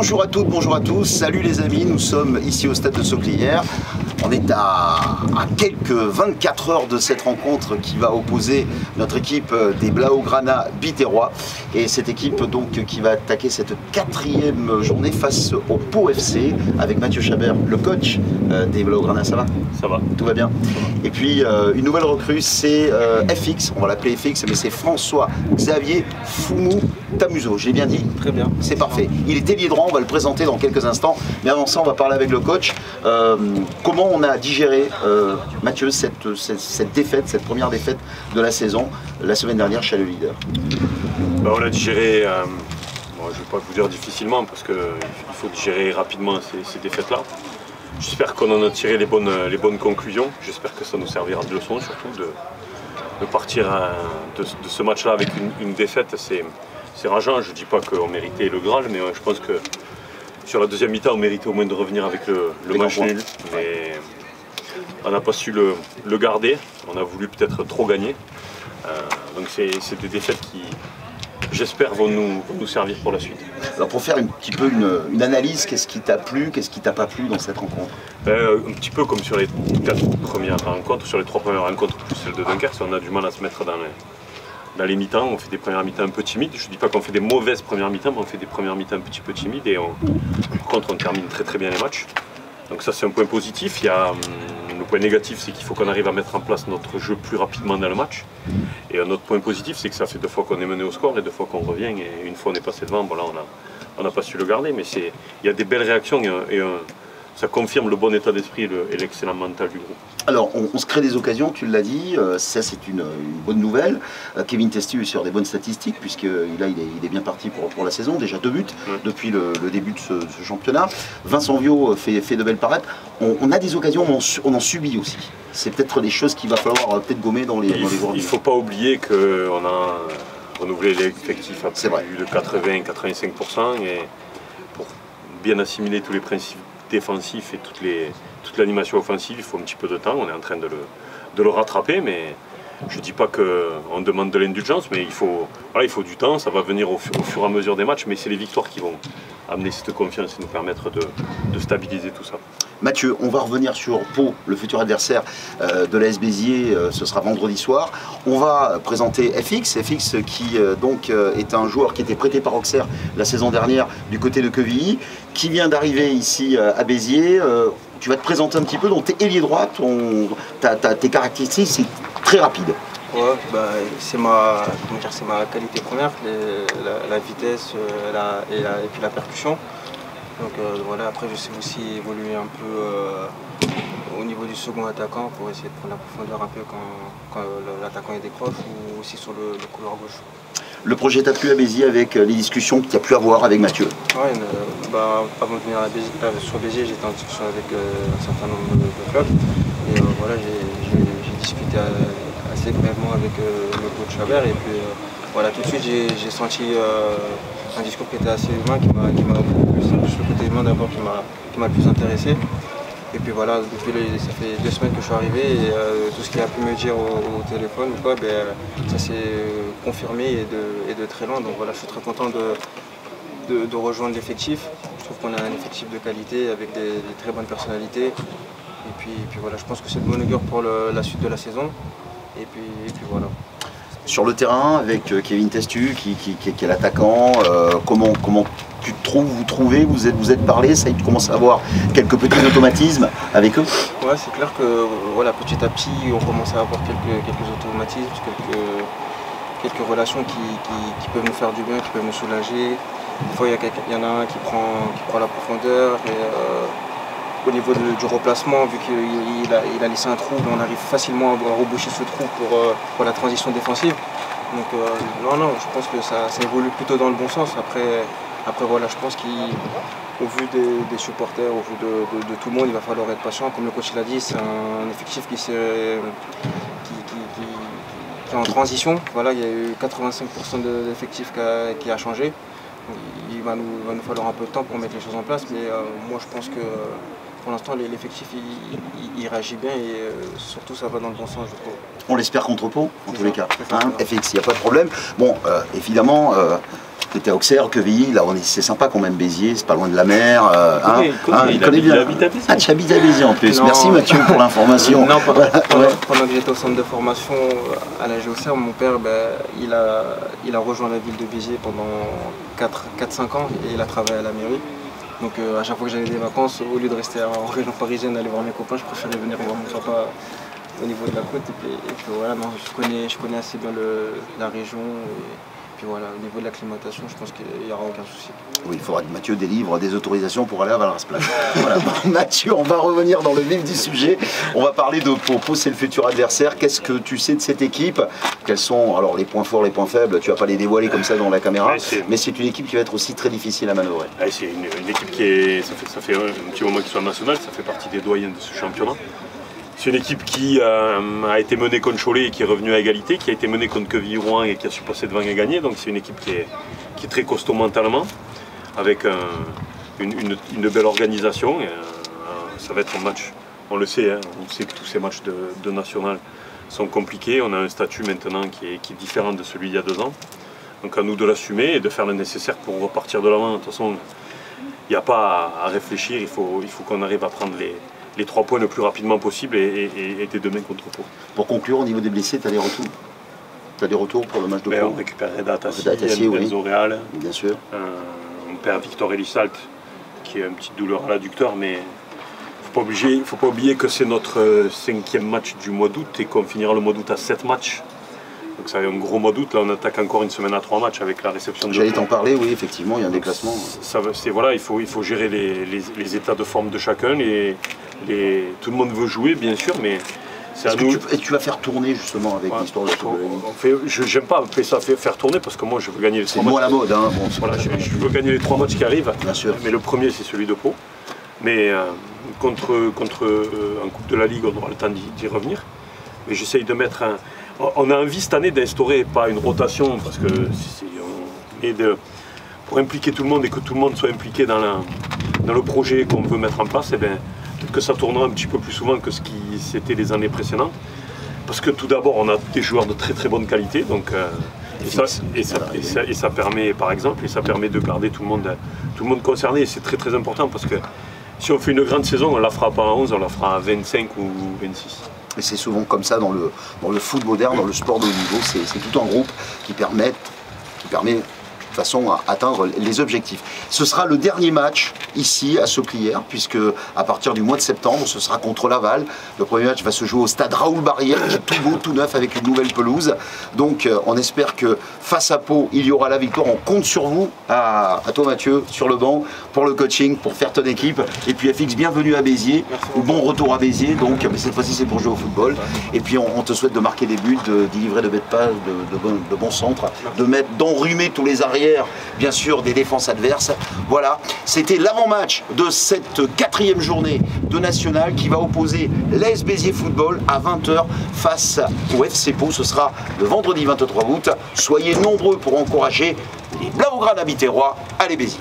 Bonjour à toutes, bonjour à tous, salut les amis, nous sommes ici au stade de Sauclière. On est à, quelques 24 heures de cette rencontre qui va opposer notre équipe des Blaugrana Biterrois et cette équipe donc qui va attaquer cette quatrième journée face au Pau FC avec Mathieu Chabert, le coach euh, des Blaugrana. Ça va? Ça va. Tout va bien. Et puis euh, une nouvelle recrue, c'est euh, FX, on va l'appeler FX, mais c'est François Xavier Foumou Tamuso. J'ai bien dit Très bien. C'est parfait. Il est ailier droit, on va le présenter dans quelques instants. Mais avant ça, on va parler avec le coach. comment on a digéré, euh, Mathieu, cette, cette, défaite, cette première défaite de la saison, la semaine dernière chez le leader? Bah, On l'a digéré, euh, je ne vais pas vous dire difficilement, parce qu'il faut digérer rapidement ces, défaites-là. J'espère qu'on en a tiré les bonnes, les bonnes conclusions. J'espère que ça nous servira de leçon, surtout de, de partir euh, de, ce match-là avec une, défaite. C'est rageant, je ne dis pas qu'on méritait le Graal, mais je pense que sur la deuxième mi-temps, on méritait au moins de revenir avec le, match nul. Mais on n'a pas su le, garder. On a voulu peut-être trop gagner. Euh, donc c'est des défaites qui, j'espère, vont nous, nous, servir pour la suite. Alors pour faire un petit peu une, analyse, qu'est-ce qui t'a plu, qu'est-ce qui t'a pas plu dans cette rencontre? Euh, Un petit peu comme sur les quatre premières rencontres, sur les trois premières rencontres, plus celle de Dunkerque, on a du mal à se mettre dans les, dans les mi-temps, on fait des premières mi-temps un peu timides. Je ne dis pas qu'on fait des mauvaises premières mi-temps, mais on fait des premières mi-temps un petit peu timides et par contre on termine très très bien les matchs. Donc ça c'est un point positif. Il y a, hum, le point négatif c'est qu'il faut qu'on arrive à mettre en place notre jeu plus rapidement dans le match. Et un autre point positif c'est que ça fait deux fois qu'on est mené au score et deux fois qu'on revient et une fois on est passé devant, bon là on n'a pas su le garder. Mais il y a des belles réactions et un ça confirme le bon état d'esprit et l'excellent mental du groupe. Alors, on, se crée des occasions, tu l'as dit, euh, ça c'est une, bonne nouvelle. Euh, Kevin Testu est sur des bonnes statistiques, puisque là il est, bien parti pour, pour, la saison, déjà deux buts depuis le, début de ce, championnat. Vincent Viau fait, fait de belles parades. On, a des occasions, on en, subit aussi. C'est peut-être des choses qu'il va falloir euh, peut-être gommer dans les, il, Il ne faut pas oublier qu'on a renouvelé l'effectif à plus de 80-85% et pour bien assimiler tous les principes défensif et toute, l'animation offensive, il faut un petit peu de temps. On est en train de le, rattraper, mais je ne dis pas qu'on demande de l'indulgence, mais il faut, il faut du temps, ça va venir au, fur et à mesure des matchs, mais c'est les victoires qui vont amener cette confiance et nous permettre de stabiliser tout ça. Mathieu, on va revenir sur Pau, le futur adversaire euh, de l'AS Béziers, euh, ce sera vendredi soir. On va présenter FX, FX qui euh, donc est un joueur qui était prêté par Auxerre la saison dernière du côté de Quevilly, qui vient d'arriver ici à Béziers. tu vas te présenter un petit peu, donc tu es ailier droit, tes caractéristiques, c'est très rapide. Ouais, bah, c'est ma, ma qualité première, la, vitesse et, et puis la percussion. Donc euh, voilà, après je sais aussi évoluer un peu euh, au niveau du second attaquant pour essayer de prendre la profondeur un peu quand, l'attaquant est décroche ou aussi sur le, couloir gauche. Le projet t'a plu à Béziers avec euh, les discussions que tu as pu avoir avec Mathieu Oui, bah, avant de venir sur Béziers, j'étais en discussion avec un certain nombre de, clubs. Et voilà, j'ai discuté assez brièvement avec le coach Chabert. Et puis voilà, tout de suite j'ai senti un discours qui était assez humain, qui m'a beaucoup plus, le côté humain d'abord qui m'a le plus intéressé. Et puis voilà, depuis ça fait deux semaines que je suis arrivé et euh, tout ce qu'il a pu me dire au, téléphone ou quoi, ben, ça s'est confirmé et de, très loin. Donc voilà, je suis très content de, rejoindre l'effectif. Je trouve qu'on a un effectif de qualité avec des, très bonnes personnalités. Et puis, voilà, je pense que c'est de bonne augure pour la suite de la saison. Et puis voilà sur le terrain avec euh, Kevin Testu qui, est l'attaquant. Euh, comment, comment tu te trouves, vous trouvez, vous êtes, vous êtes parlé, ça tu commences à avoir quelques petits automatismes avec eux Ouais, c'est clair que voilà, petit à petit, on commence à avoir quelques, quelques automatismes, quelques, quelques relations qui, peuvent nous faire du bien, qui peuvent nous soulager. Des fois, il y, en a un qui prend, qui prend la profondeur. Euh, au niveau du replacement, vu qu'il a, laissé un trou, on arrive facilement à reboucher ce trou pour, euh, pour la transition défensive. Donc euh, non, non, je pense que ça, évolue plutôt dans le bon sens. Après, après voilà, je pense qu'au vu des, supporters, au vu de, tout le monde, il va falloir être patient. Comme le coach l'a dit, c'est un effectif qui, est, en transition. Voilà, il y a eu 85% de l'effectif qui, a, changé. Il va nous, va nous, falloir un peu de temps pour mettre les choses en place, mais euh, moi je pense que pour l'instant, l'effectif il, réagit bien et euh, surtout ça va dans le bon sens, je trouve. On l'espère contre Pau, en tous les cas. Hein, FX, il n'y a pas de problème. Bon, euh, évidemment, euh, T'étais à Auxerre, Quevilly, là on est- c'est sympa quand même Béziers, c'est pas loin de la mer. euh, Il connaît, il connaît, il habite- il habite à Béziers. Ah, tu habites à Béziers en plus. Non. Merci Mathieu pour l'information. Non, pendant, Voilà, pendant- ouais. pendant que j'étais au centre de formation euh, à la GOCR, mon père, ben, il, a, il a rejoint la ville de Béziers pendant 4-5 ans et il a travaillé à la mairie. Donc euh, à chaque fois que j'avais des vacances, au lieu de rester en région parisienne, aller voir mes copains, je préférais venir voir mon papa au niveau de la côte. Et puis, voilà, non, je, connais, je connais assez bien la région. Puis voilà, au niveau de l'acclimatation, je pense qu'il n'y aura aucun souci. Oui, il faudra que Mathieu délivre des autorisations pour aller à Valras-Plage. voilà. Bon, Mathieu, on va revenir dans le vif du sujet. On va parler de Pau. c'est le futur adversaire. Qu'est-ce que tu sais de cette équipe? Quels sont alors les points forts, les points faibles? Tu vas pas les dévoiler comme ça dans la caméra, Ouais, mais c'est une équipe qui va être aussi très difficile à manœuvrer. Ouais, c'est une, une équipe qui est. Ça fait, ça fait un petit moment qu'ils sont en national, ça fait partie des doyens de ce championnat. C'est une équipe qui euh, a été menée contre Cholet et qui est revenue à égalité, qui a été menée contre Quevilly-Rouen et qui a su passer devant et gagner. Donc c'est une équipe qui est, très costaud mentalement, avec un- une, belle organisation. Euh, ça va être un match, on le sait, hein, on sait que tous ces matchs de, national sont compliqués. On a un statut maintenant qui est, différent de celui d'il y a deux ans. Donc à nous de l'assumer et de faire le nécessaire pour repartir de l'avant. De toute façon, il n'y a pas à, réfléchir, il faut qu'on arrive à prendre les, les trois points le plus rapidement possible et, et, et dès demain contre Pau. Pour conclure, au niveau des blessés, tu as des retours Tu as des retours pour le match de Ben, Pau on récupère Reda oui. Real, Bien sûr. euh, on perd Victor Elisalt qui a une petite douleur à l'adducteur, mais pas oublier, faut pas oublier que c'est notre euh, cinquième match du mois d'août et qu'on finira le mois d'août à sept matchs. Donc ça un gros mois d'août, là on attaque encore une semaine à trois matchs avec la réception de J'allais t'en parler, oui, effectivement, il y a un déplacement. Ça, c'est voilà, il faut, il faut gérer les, les- les états de forme de chacun. Les- tout le monde veut jouer, bien sûr, mais c'est à nous. tu, et tu vas faire tourner justement avec Ouais, l'histoire de fait- je j'aime pas appeler ça faire tourner parce que moi je veux gagner les C'est trois le mot à matchs. la mode, hein. Bon, c'est Voilà, je, je veux gagner les trois matchs qui arrivent. Bien sûr. Mais le premier c'est celui de Pau. Mais euh, contre, contre euh, un coupe de la Ligue, on aura le temps d'y revenir. Mais j'essaye de mettre un. On- a envie cette année d'instaurer pas une rotation parce que et de pour impliquer tout le monde et que tout le monde soit impliqué dans, la- dans le projet qu'on veut mettre en place, eh bien, peut-être que ça tournera un petit peu plus souvent que ce qui c'était les années précédentes. Parce que tout d'abord, on a des joueurs de très très bonne qualité, donc euh, et, ça, et, ça, et ça- et ça permet, par exemple, et ça permet de garder tout le monde, tout le monde concerné. Et c'est très très important parce que si on fait une grande saison, on la fera pas à 11, on la fera à 25 ou 26. Et c'est souvent comme ça dans le, dans le foot moderne, dans le sport de haut niveau. C'est tout un groupe qui, permet, façon à atteindre les objectifs. Ce sera le dernier match ici à Soplière, puisque à partir du mois de septembre, ce sera contre Laval. Le premier match va se jouer au stade Raoul Barrière, qui est tout beau, tout neuf, avec une nouvelle pelouse. Donc euh, on espère que face à Pau, il y aura la victoire. On compte sur vous, à, à toi Mathieu, sur le banc, pour le coaching, pour faire ton équipe. Et puis FX, bienvenue à Béziers. Ou bon retour à Béziers. Donc mais cette fois-ci, c'est pour jouer au football. Et puis on, on te souhaite de marquer des buts, de délivrer de belles passes, de, de bons, de bons centres, de mettre, d'enrhumer tous les arrières, bien sûr, des défenses adverses. Voilà, c'était l'avant-match de cette quatrième journée de National qui va opposer l'AS Béziers Football à 20h face au FC Pau. Ce sera le vendredi 23 août. Soyez nombreux pour encourager les Blaugrana Biterrois à les Béziers.